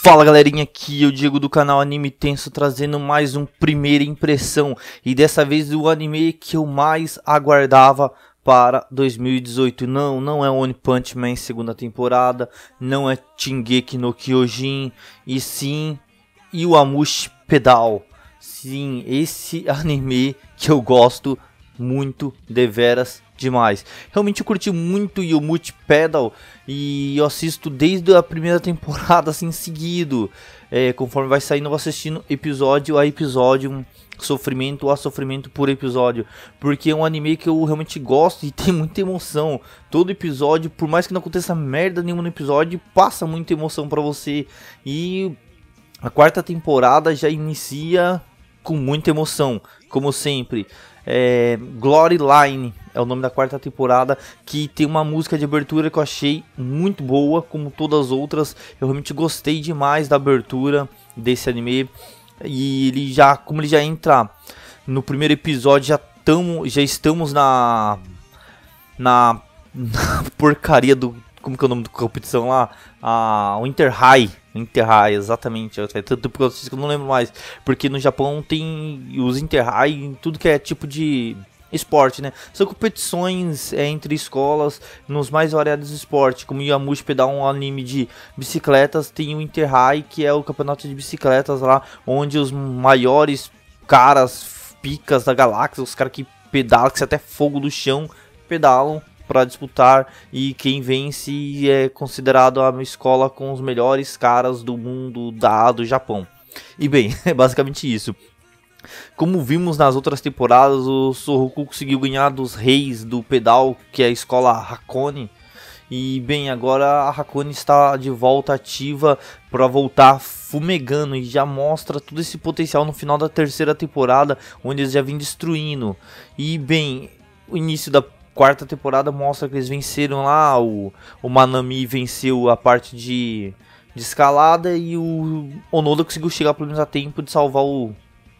Fala galerinha, aqui é o Diego do canal Anime Tenso trazendo mais um primeira impressão e dessa vez o anime que eu mais aguardava para 2018. Não, não é One Punch Man segunda temporada, não é Shingeki no Kyojin e sim Iwamushi Pedal. Sim, esse anime que eu gosto muito, deveras demais. Realmente eu curti muito o Multipedal e eu assisto desde a primeira temporada assim seguido. É, conforme vai saindo, eu vou assistindo episódio a episódio, um sofrimento a sofrimento por episódio. Porque é um anime que eu realmente gosto e tem muita emoção. Todo episódio, por mais que não aconteça merda nenhuma no episódio, passa muita emoção para você. E a quarta temporada já inicia com muita emoção, como sempre. É, Glory Line é o nome da quarta temporada, que tem uma música de abertura que eu achei muito boa, como todas as outras. Eu realmente gostei demais da abertura desse anime. E ele já, como ele já entra no primeiro episódio, já, tamo, já estamos na, na, na porcaria do. Como que é o nome da competição lá? A Winter High. High, exatamente. Tanto porque eu não lembro mais. Porque no Japão tem os High em tudo que é tipo de esporte, né? São competições é, entre escolas nos mais variados esportes, como Yamushi Pedal, um anime de bicicletas, tem o Inter High, que é o campeonato de bicicletas lá, onde os maiores caras, picas da galáxia, os caras que pedalam, que até fogo do chão, pedalam para disputar e quem vence é considerado a escola com os melhores caras do mundo da do Japão. E bem, é basicamente isso. Como vimos nas outras temporadas, o Soroku conseguiu ganhar dos reis do pedal, que é a escola Hakone. E bem, agora a Hakone está de volta ativa para voltar fumegando e já mostra todo esse potencial no final da terceira temporada, onde eles já vêm destruindo. E bem, o início da quarta temporada mostra que eles venceram lá, o, o Manami venceu a parte de, de escalada e o Onoda conseguiu chegar pelo menos a tempo de salvar o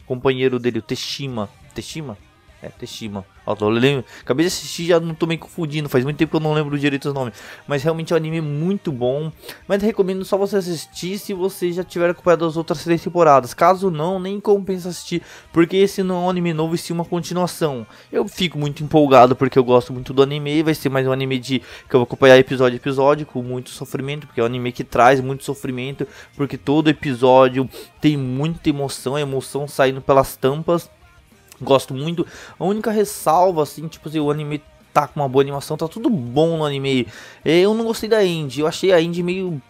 companheiro dele, o Teshima. Teshima? É, Teshima. Eu lembro, acabei de assistir já não tô meio confundindo. Faz muito tempo que eu não lembro direito os nomes. Mas realmente é um anime muito bom. Mas recomendo só você assistir se você já tiver acompanhado as outras três temporadas. Caso não, nem compensa assistir. Porque esse não é um anime novo e sim uma continuação. Eu fico muito empolgado porque eu gosto muito do anime. Vai ser mais um anime de que eu vou acompanhar episódio a episódio com muito sofrimento. Porque é um anime que traz muito sofrimento. Porque todo episódio tem muita emoção. A emoção saindo pelas tampas. Gosto muito. A única ressalva, assim, tipo assim, o anime tá com uma boa animação, tá tudo bom no anime. Eu não gostei da Indie, eu achei a Indie meio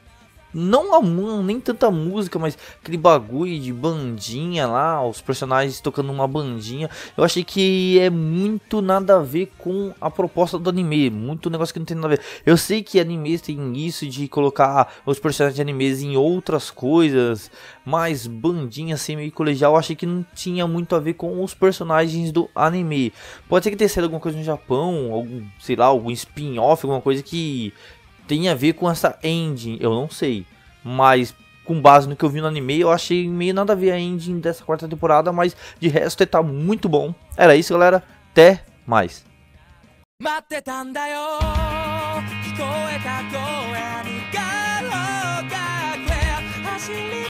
não a, nem tanta música, mas aquele bagulho de bandinha lá, os personagens tocando uma bandinha. Eu achei que é muito nada a ver com a proposta do anime, muito negócio que não tem nada a ver. Eu sei que animes tem isso de colocar os personagens de animes em outras coisas, mas bandinha assim meio colegial, eu achei que não tinha muito a ver com os personagens do anime. Pode ser que tenha sido alguma coisa no Japão, algum, sei lá, algum spin-off, alguma coisa que tem a ver com essa engine, eu não sei. Mas com base no que eu vi no anime, eu achei meio nada a ver a engine dessa quarta temporada, mas de resto tá muito bom. Era isso, galera. Até mais.